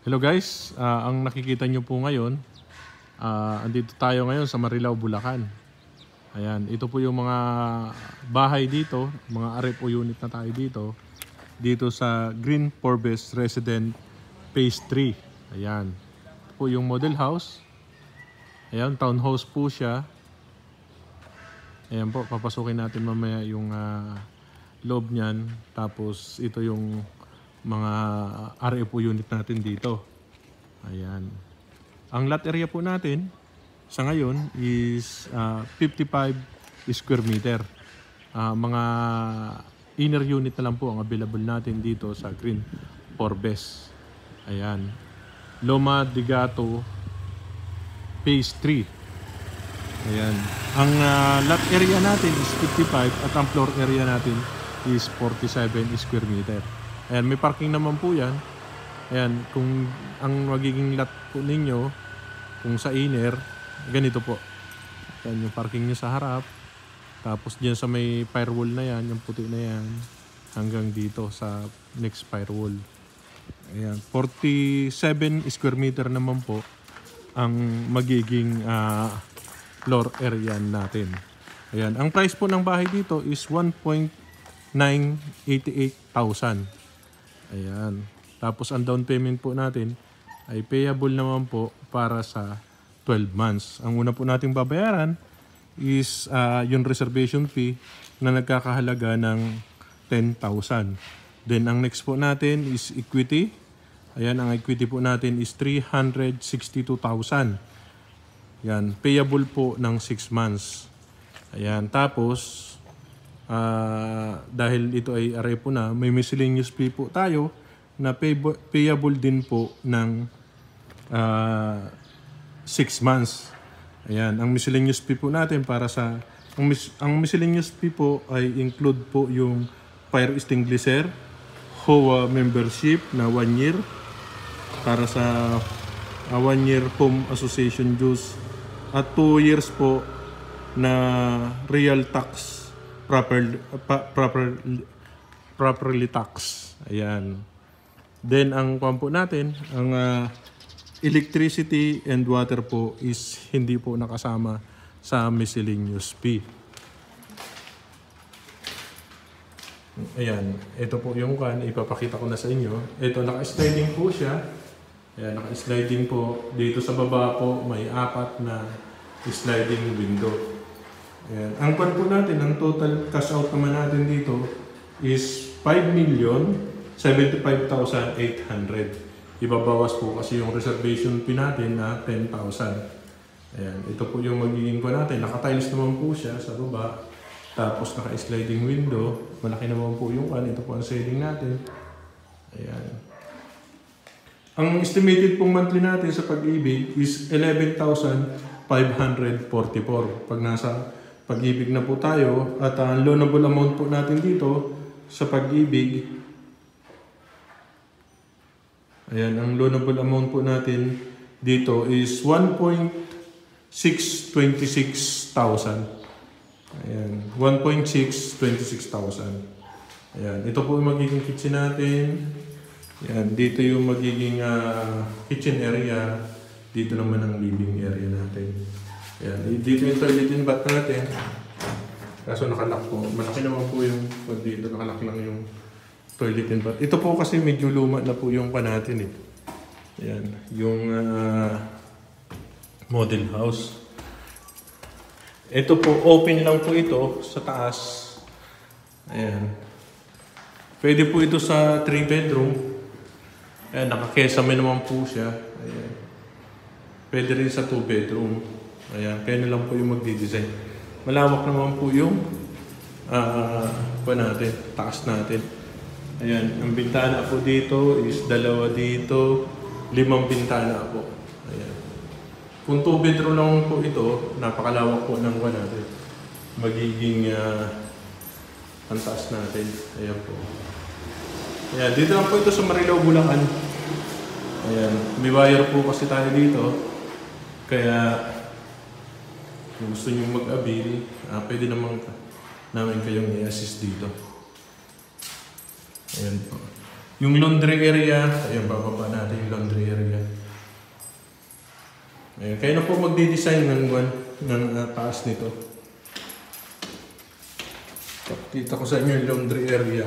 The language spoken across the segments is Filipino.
Hello guys, Ah, ang nakikita nyo po ngayon, ah, andito tayo ngayon sa Marilao, Bulacan. Ayan, ito po yung mga bahay dito, mga RFO unit na tayo dito, dito sa Green Forbes Resident Phase 3. Ayan, ito po yung model house. Ayan, townhouse po siya. Ayan po, papasukin natin mamaya yung ah, loob niyan. Tapos ito yung mga RFO unit natin dito. Ayan. Ang lot area po natin sa ngayon is ah, 55 square meter. Ah, mga inner unit na lang po ang available natin dito sa Green Forbes. Ayan. Loma de Gato Phase 3. Ayan. Ang ah, lot area natin is 55 at ang floor area natin is 47 square meter. Ayan, may parking naman po yan. Ayan, kung ang magiging lot po ninyo, kung sa inner, ganito po. Ayan, yung parking nyo sa harap. Tapos dyan sa may firewall na yan, yung puti na yan, hanggang dito sa next firewall. Ayan, 47 square meter naman po ang magiging ah, floor area natin. Ayan, ang price po ng bahay dito is 1.988,000. Ayan. Tapos ang down payment po natin ay payable naman po para sa 12 months. Ang una po nating babayaran is ah, yung reservation fee na nagkakahalaga ng 10,000. Then ang next po natin is equity. Ayan, ang equity po natin is 362,000. Yan, payable po ng 6 months. Ayan, tapos ah, dahil ito ay array po na, may miscellaneous fee po tayo na payable, payable din po ng 6 months. Ayan, ang miscellaneous fee po natin para sa ang, mis, ang miscellaneous fee po ay include po yung fire extinguisher, HOA membership na 1 year para sa 1 year home association dues at 2 years po na real tax proper, pa- proper, properly tax. Ayan. Then ang kwan po natin, ang ah, electricity and water po is hindi po nakasama sa miscellaneous fee. Ayan, ito po yung kan, ipapakita ko na sa inyo. Ito, naka-sliding po siya. Ayan, naka-sliding po. Dito sa baba po, may apat na sliding window. Ayan. Ang pan po natin, ang total cash out naman natin dito is 5,075,800. Ibabawas po kasi yung reservation fee natin na 10,000. Ayan. Ito po yung magiging ko natin. Naka-tiles naman po siya sa baba. Tapos naka-sliding window. Malaki naman po yung kan. Ito po ang ceiling natin. Ayan. Ang estimated pong monthly natin sa pag-ibig is 11,544. Pag nasa pag-ibig na po tayo at ang loanable amount po natin dito sa pag-ibig Ayan, ang loanable amount po natin dito is 1.626,000. Ayan, 1.626,000. Ayan, ito po yung magiging kitchen natin. Ayan, dito yung magiging ah, kitchen area. Dito naman ang living area natin. Ayan, dito yung toilet and bath natin. Kaso nakalock po. Malaki naman po yung pag dito. Nakalock lang yung toilet and bath. Ito po kasi medyo luma na po yung pa natin eh. Ayan, yung ah, model house. Ito po, open lang po ito sa taas. Ayan. Pwede po ito sa 3 bedroom. Ayan, nakakesame naman po siya. Ayan. Pwede rin sa 2 bedroom. Ayan, kaya na lang po yung magdi-design. Malawak naman po yung ah pa natin, taas natin. Ayan, ang bintana po dito is dalawa dito, limang bintana po. Ayan. Kung 2 bedroom lang po ito, napakalawak po ng kuha natin. Magiging ah, ang taas natin. Ayan po. Ayan, dito lang po ito sa Marilao, Bulacan. Ayan, may wire po kasi tayo dito. Kaya, kung gusto nyo mag-avail, ah, pwede naman namin kayong i-assist dito. Ayan po. Yung laundry area, ayan, bababa natin yung laundry area. Kayo na po magdi-design ng, ng ah, taas nito. Pakita ko sa inyo yung laundry area.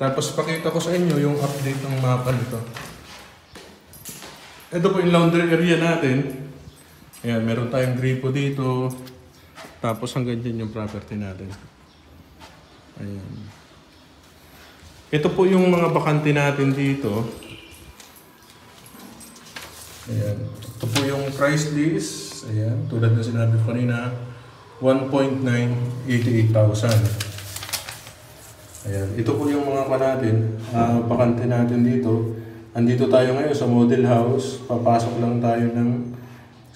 Tapos pakita ko sa inyo yung update ng mapa nito. Ito po yung laundry area natin. Ayan, meron tayong gripo dito. Tapos hanggang dyan yung property natin. Ayan. Ito po yung mga bakante natin dito. Ayan. Ito po yung price list. Ayan. Tulad na sinabi ko kanina, 1.988,000. Ayan. Ito po yung mga pa natin, ah, bakante natin dito. Andito tayo ngayon sa model house. Papasok lang tayo ng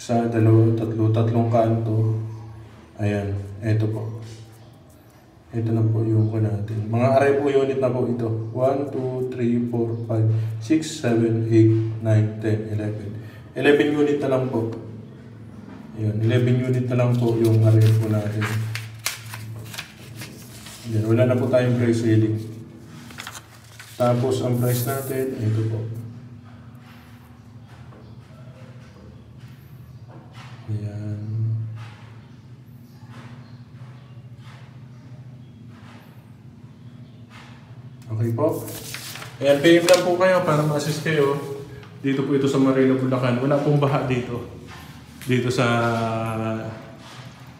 sa dalawa, tatlo, tatlong kanto. Ayan. Ito po. Ito na po yung ko natin. Mga array po unit na po ito. 1, 2, 3, 4, 5, 6, 7, 8, 9, 10, 11. 11 unit na lang po. Ayan, 11 unit na lang po yung array po natin. Ayan, wala na po tayong price ceiling. Tapos ang price natin, ito po. Okay po. Ayan, PM lang po kayo para ma-assist kayo. Dito po ito sa Marino, Bulacan. Wala pong baha dito. Dito sa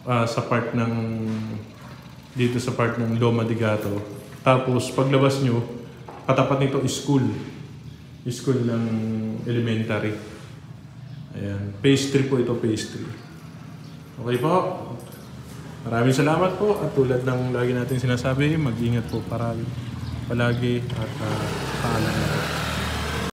ah, sa part ng dito sa part ng Loma de Gato. Tapos paglabas nyo, katapat nito school. School ng elementary. Ayan. 3 po ito, 3. Okay po. Maraming salamat po at tulad ng lagi natin sinasabi, mag-ingat po paragi, palagi at uh, paalam na po.